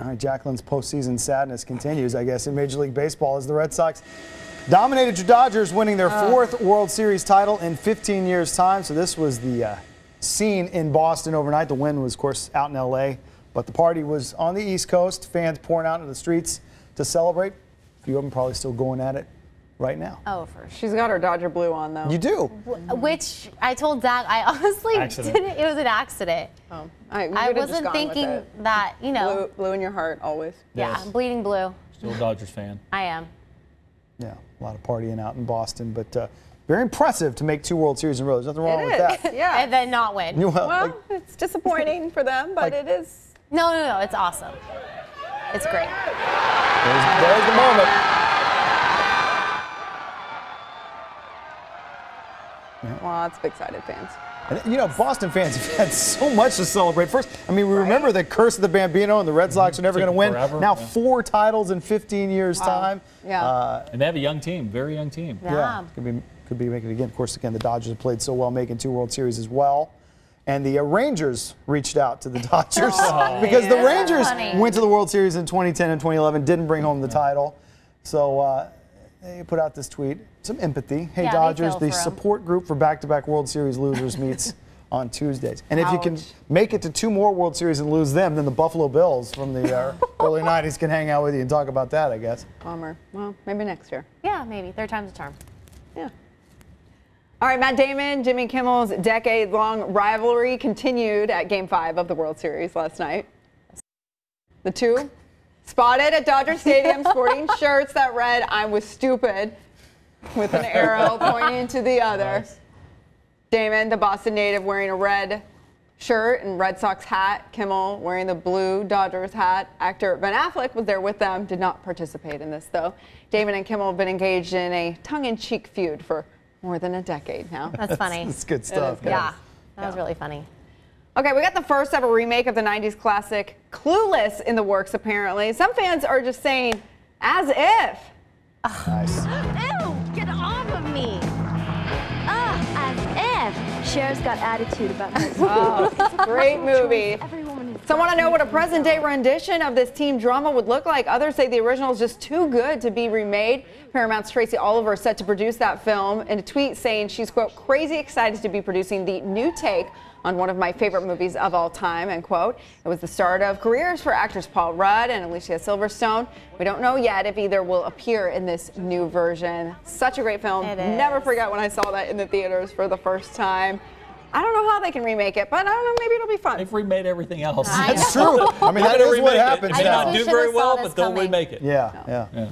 All right, Jacqueline's postseason sadness continues, I guess, in Major League Baseball as the Red Sox dominated your Dodgers, winning their fourth World Series title in 15 years' time. So this was the uh, scene in Boston overnight. The win was, of course, out in L.A., but the party was on the East Coast. Fans pouring out into the streets to celebrate. A few of them probably still going at it right now. Oh, for sure. She's got her Dodger blue on though. You do. Which I told Zach, I honestly Accident. didn't. It was an accident. Oh, I, I wasn't thinking that, you know. Blue, blue in your heart always. Yeah, Yes. bleeding blue. Still a Dodgers fan. I am. Yeah, a lot of partying out in Boston, but uh, very impressive to make two World Series in a row. There's nothing wrong It with is. that. yeah. And then not win. You know, well, like- it's disappointing for them, but Like- it is. No, no, no. It's awesome. It's great. There's, there's the moment. Lots of excited fans. And, you know, Boston fans have had so much to celebrate. First, I mean, we remember the curse of the Bambino and the Red Sox are never going to win. forever, Now, yeah. four titles in 15 years' time. Yeah. Uh, And they have a young team, very young team. Yeah. yeah, could be could be making it again. Of course, again, the Dodgers have played so well, making two World Series as well. And the uh, Rangers reached out to the Dodgers because the. Rangers went to the World Series in 2010 and 2011, didn't bring home the title. So uh, they put out this tweet, some empathy. Hey Yeah, Dodgers, the support group for back-to-back World Series losers meets on Tuesdays. And if you can make it to two more World Series and lose them, then the Buffalo Bills from the uh, early 90s can hang out with you and talk about that, I guess. Bummer. Well, maybe next year. Yeah, maybe. Third time's a charm. Yeah. All right, Matt Damon, Jimmy Kimmel's decade long rivalry continued at game five of the World Series last night. The two spotted at Dodger Stadium sporting shirts that read, I was stupid, with an arrow pointing to the other. Damon, the Boston native, wearing a red shirt and Red Sox hat. Kimmel wearing the blue Dodgers hat. Actor Ben Affleck was there with them, did not participate in this though. Damon and Kimmel have been engaged in a tongue in cheek feud for more than a decade now. That's funny. It's good stuff. yeah, guys. that was really funny. Okay, we got the first ever remake of the 90s classic Clueless in the works apparently. Some fans are just saying, as if. Nice. Ew, get off of me. Ah, as if. Cher's got attitude about this. Oh, great movie. Some want to know what a present day rendition of this teen drama would look like. Others say the original is just too good to be remade. Paramount's Tracy Oliver is set to produce that film in a tweet saying she's, quote, crazy excited to be producing the new take on one of my favorite movies of all time, end quote. It was the start of careers for actors Paul Rudd and Alicia Silverstone. We don't know yet if either will appear in this new version. Such a great film. Never is. forget when I saw that in the theaters for the first time. I don't know how they can remake it, but I don't know, maybe it'll be fun. They've remade everything else. I That's true. I mean, that what gonna remake it. happens It may not do very well, but they'll remake it. Yeah, yeah. Yeah.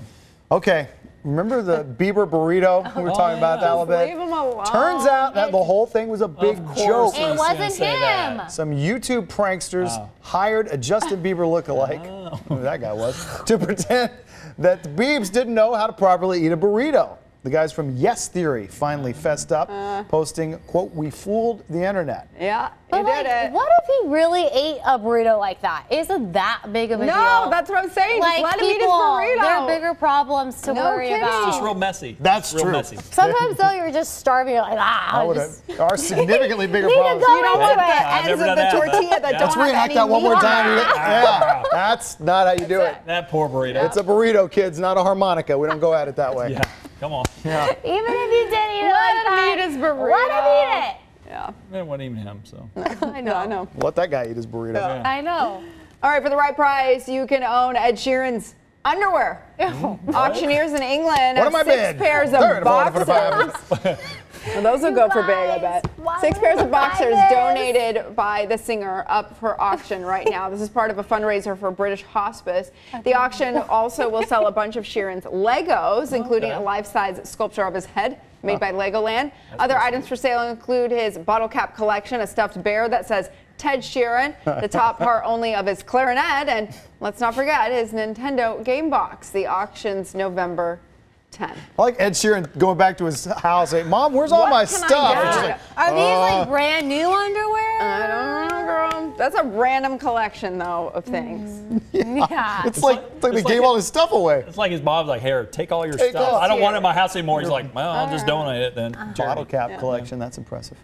Okay. Remember the Bieber burrito we were Oh, talking about that a little bit? Leave him alone. Turns out that the whole thing was a big joke. It was gonna wasn't say that. him. Some YouTube pranksters Oh. hired a Justin Bieber lookalike, oh. who that guy was, to pretend that the Biebs didn't know how to properly eat a burrito. The guys from Yes Theory finally fessed up, Uh. posting, quote, we fooled the internet. Yeah, But you like, did it. what if he really ate a burrito like that? Isn't that big of a deal? No, that's what I'm saying. like Just let him eat his burrito. there are bigger problems to No worry kidding. about. It's just real messy. That's real true. messy. Sometimes though, you're just starving. You're like, ah, I I just, have, our significantly bigger Need to problems. go You don't into want the ends of the that, tortilla that Yeah. don't Let's have reenact any that one more meat. time. Yeah, that's not how you do it. That poor burrito. It's a burrito, kids, not a harmonica. We don't go at it that way. yeah. Come on. Yeah. even if you did eat it Let like him eat his burrito. Let burrito. him eat it. Yeah, It wasn't even him, so. I know. I know. Let that guy eat his burrito. Yeah. I know. All right, for the right price, you can own Ed Sheeran's underwear. Auctioneers in England What have am I six bid? pairs of 30, 40, 45. boxers. Well, those will go for big, I bet. why Six pairs of boxers donated by the singer up for auction right now. This is part of a fundraiser for British Hospice. The auction also will sell a bunch of Sheeran's Legos, including a life-size sculpture of his head made by Legoland. Other items for sale include his bottle cap collection, a stuffed bear that says Ted Sheeran, the top part only of his clarinet, and let's not forget his Nintendo game box. The auction's November 10. I like Ed Sheeran going back to his house saying, Mom, where's all What my stuff? get? And she's like, Are these Uh, like brand new underwear? I don't know, girl. That's a random collection, though, of things. yeah. it's like, it's like they it's gave like all his stuff away. It's like his mom's like, here, take all your Take stuff. all- I don't want it in my house anymore. He's like, well, I'll just Uh-huh. donate it then. Bottle Charity. cap collection, that's impressive.